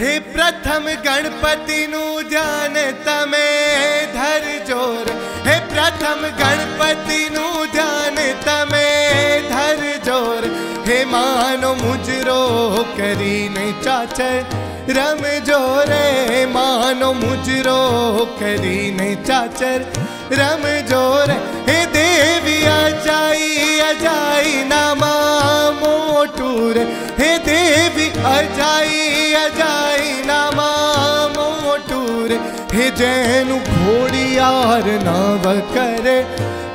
હે પ્રથમ ગણપતિનું ધ્યાન તમે ધરજો રે હે પ્રથમ ગણપતિનું ધ્યાન તમે ધરજો રે હે માનો મુજરો કરીને ચાચર રમજો રે માનો મુજરો કરીને ચાચર રમજો રે હે દેવી અજાઈ અજાઈ નામા મોટું રે હે દેવી અજાઈ અજાઈ નામા हे जैन जैनु खोड़ियार नाव करे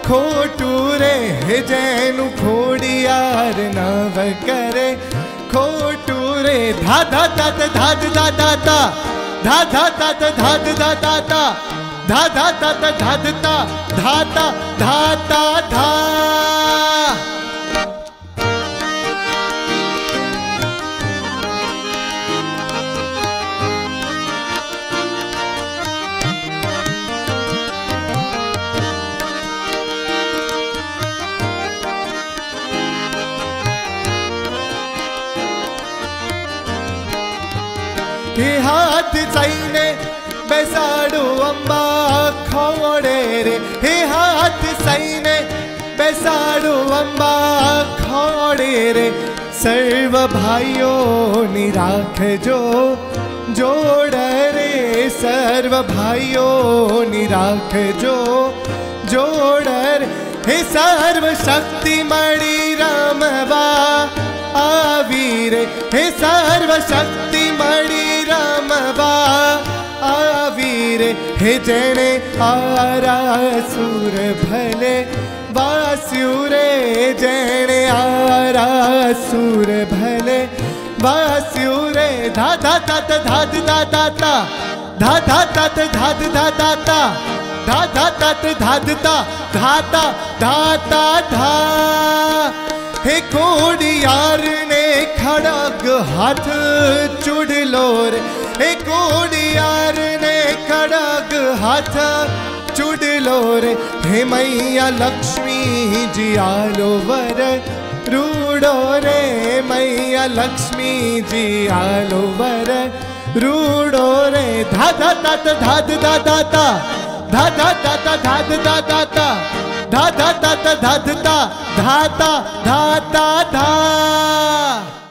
खोटू रे हे जैन जैनु खोड़ियार नाव करे खोटूरे धा धा तात धात धा दाता धा धा तात धात धा दाता धा धा तात धात धा धाता धाता धा हाथ हात चाहिने बेसाडू अम्बा खोडे रे। हे हाथ सैने बेसाडू अम्बा खोडे रे। सर्व भाइयों नि राख जो, जोड़े रे। सर्व भाइयों नि राख जो, जोड़ हे सर्व शक्ति मणि रामवा आवीर हे सर्व शक्ति सबा आवीर हे जने आरा सुर भले बास्यूरे जने आरा सुर भले बास्यूरे धा धा तत धाज धा ताता धा धा तत धाज धा ताता धा धा तत धाजता धाता धाता धा हे कोड़ यार ने खड़ग हाथ चुड़ लोर कोडियार ने खड़ग हाथ चुडलो रे। हे मैया लक्ष्मी, जियालो वर। रूडो रे, मैया लक्ष्मी, जियालो वर। रूडो रे धा धा धा धा धा। दाता धा धा धा धा। धा दाता धा धा। तात धाद दा धाता धाता धा।